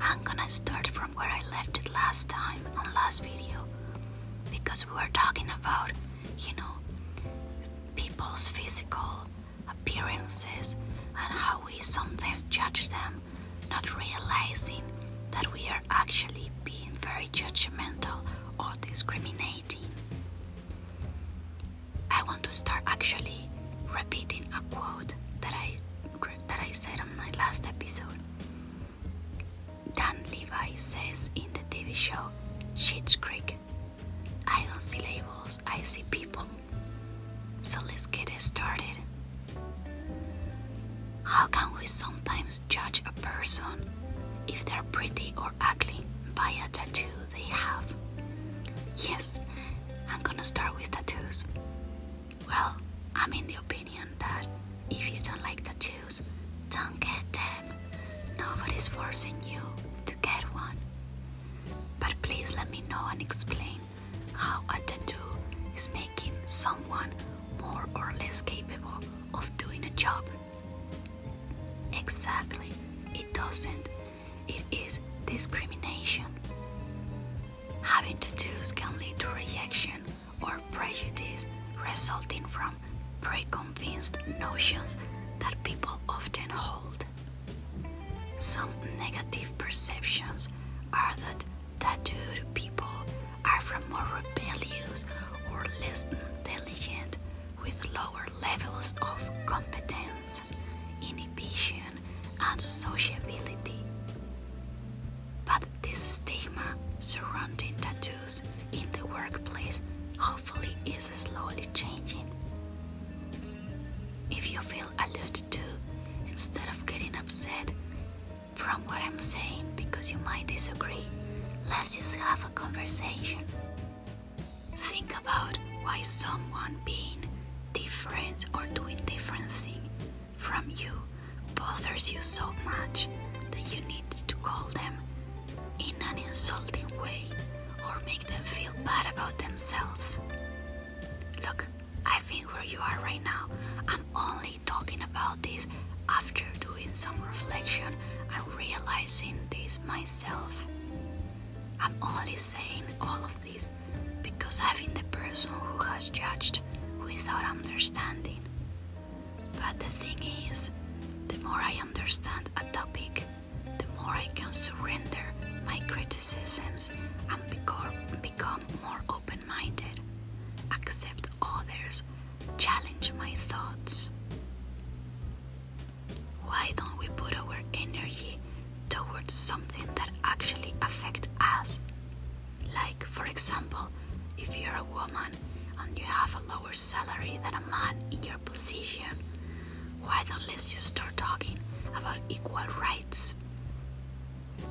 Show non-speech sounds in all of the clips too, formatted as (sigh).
I'm gonna start from where I left it last time on last video because we were talking about, you know, people's physical appearances and how we sometimes judge them, not realizing that we are actually being very judgmental or discriminating. I want to start actually repeating a quote that I that I said on my last episode. Dan Levy says in the TV show Schitt's Creek, "I don't see labels, I see people." So let's get started. How can we sometimes judge a person if they're pretty or ugly by a tattoo they have? Yes, I'm gonna start with tattoos. Well, I'm in the opinion that if you don't like tattoos, don't get them. Nobody's forcing and explain how a tattoo is making someone more or less capable of doing a job. Exactly, it doesn't. It is discrimination. Having tattoos can lead to rejection or prejudice resulting from preconceived notions that people often hold. Some negative perceptions are that tattooed people are from more rebellious or less intelligent with lower levels of competence, inhibition, and sociability. But this stigma surrounding tattoos in the workplace hopefully is slowly changing. If you feel alluded to, instead of getting upset from what I'm saying because you might disagree, let's just have a conversation. Think about why someone being different or doing different thing from you bothers you so much that you need to call them in an insulting way or make them feel bad about themselves. Look, I think where you are right now, I'm only talking about this after doing some reflection and realizing this myself. I'm only saying all of this because I've been the person who has judged without understanding. But the thing is, the more I understand a topic, the more I can surrender my criticisms and become, become more open minded, accept others, challenge my thoughts. Why don't we put our energy towards something that actually affect us? Like, for example, if you're a woman and you have a lower salary than a man in your position, why don't let's just start talking about equal rights?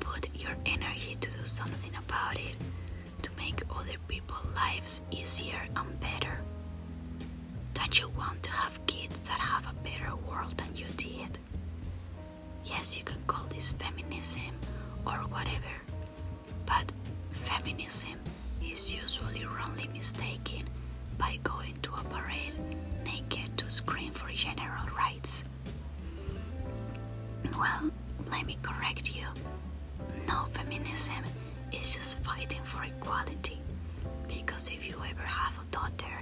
Put your energy to do something about it to make other people's lives easier and better. Don't you want to have kids that have a better world than you did? Yes, you can call this feminism or whatever, but feminism is usually wrongly mistaken by going to a parade naked to scream for general rights. Well, let me correct you. No, feminism is just fighting for equality. Because if you ever have a daughter,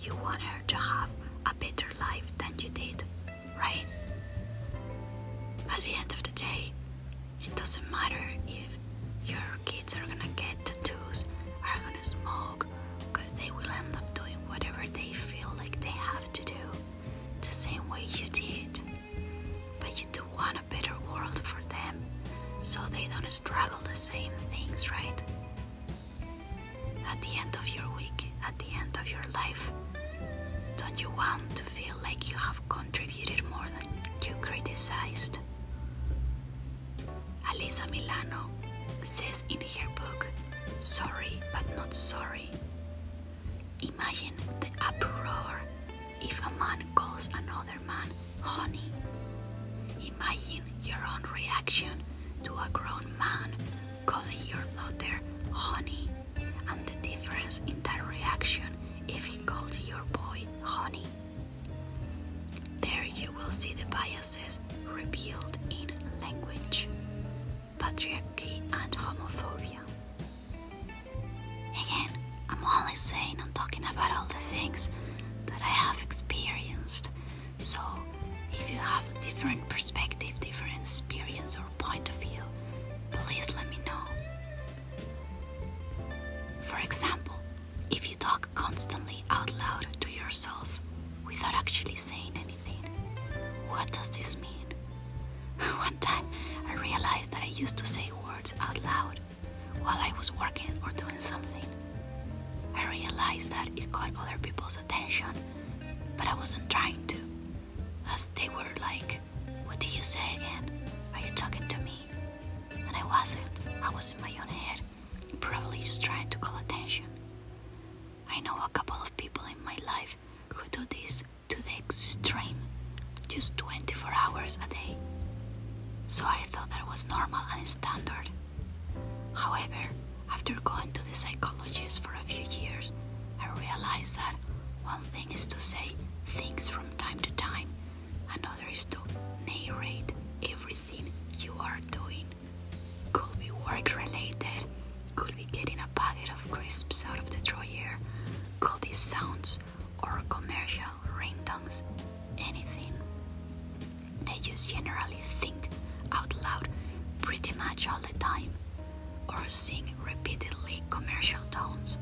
you want her to have a better life than you did, right? At the end of the day, it doesn't matter if your kids are gonna get tattoos, are gonna smoke, because they will end up Sorry but not sorry. Imagine the uproar if a man calls another man honey. Imagine your own reaction to a grown man calling your daughter honey and the difference in that reaction if he called your boy honey. There you will see the biases revealed in language. patriarchy and homophobia. I have experienced. So, if you have a different perspective, different experience, or point of view, please let me know. For example, if you talk constantly out loud to yourself without actually saying anything, what does this mean? (laughs) One time I realized that I used to say words out loud while I was working or doing something. I realized that it caught other people's attention, but I wasn't trying to, as they were like, What did you say again? Are you talking to me? And I wasn't. I was in my own head, probably just trying to call attention. I know a couple of people in my life commercial ringtones, anything. They just generally think out loud pretty much all the time or sing repeatedly commercial tones.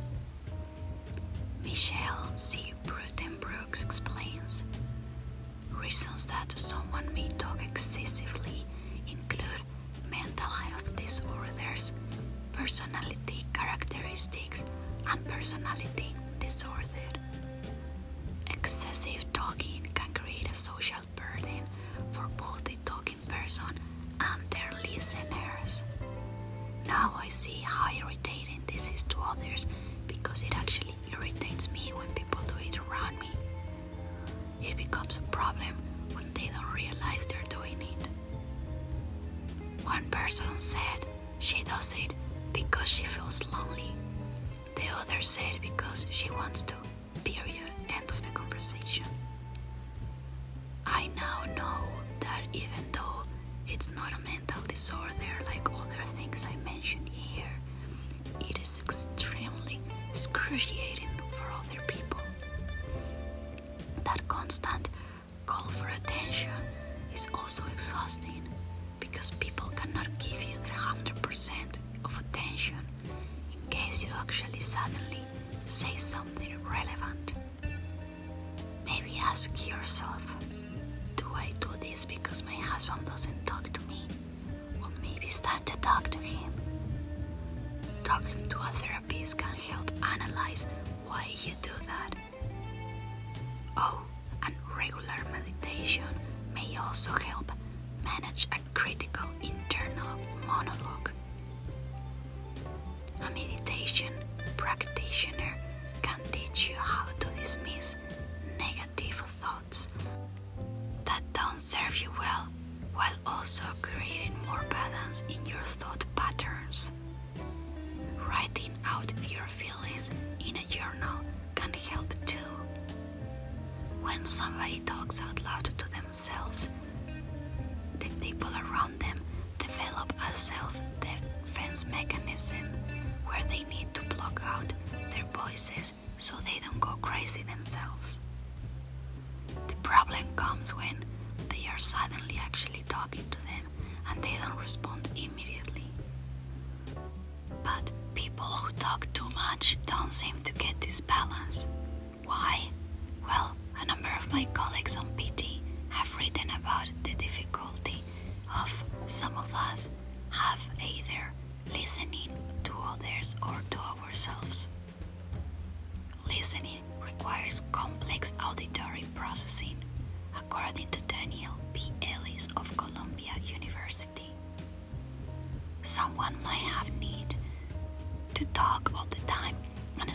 Because she feels lonely. The other said because she wants to. Period. End of the conversation. I now know that even though it's not a mental disorder like other things I mentioned here, it is extremely excruciating for other people. That constant call for attention is also exhausting because people cannot give you their 100% of attention in case you actually suddenly say something relevant. Maybe ask yourself Do I do this because my husband doesn't talk to me? Well, maybe it's time to talk to him. Talking to a therapist can help analyze why you do that. Oh, and regular meditation may also help manage a critical internal monologue. A meditation practitioner talk too much don't seem to get this balance. Why? Well, a number of my colleagues on PT have written about the difficulty of some of us have either listening to others or to ourselves. Listening requires complex auditory processing, according to Daniel P. Ellis of Columbia University. Someone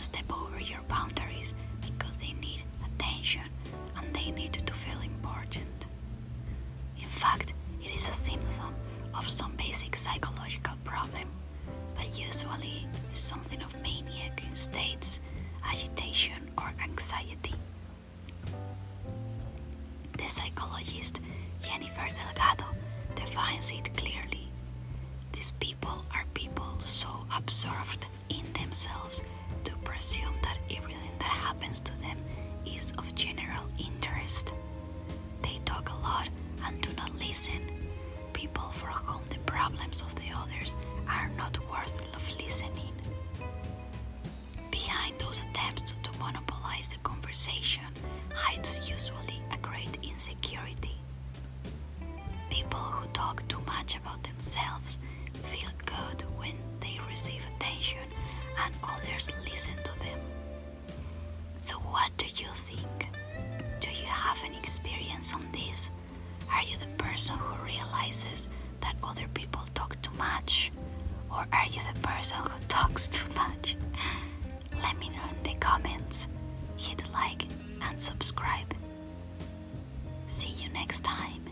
step over your boundaries because they need attention and they need to feel important. In fact, it is a symptom of some basic psychological problem, but usually something of maniac states, agitation, or anxiety. The psychologist Jennifer Delgado defines it clearly. These people are people so absorbed in themselves to presume that everything that happens to them is of general interest. They talk a lot and do not listen. People for whom the problems of the others are not worth of listening. Behind those attempts to monopolize the conversation hides usually a great insecurity. People who talk too much about themselves receive attention and others listen to them. So, what do you think? Do you have an experience on this? Are you the person who realizes that other people talk too much? Or are you the person who (laughs) talks too much? Let me know in the comments. Hit like and subscribe. See you next time.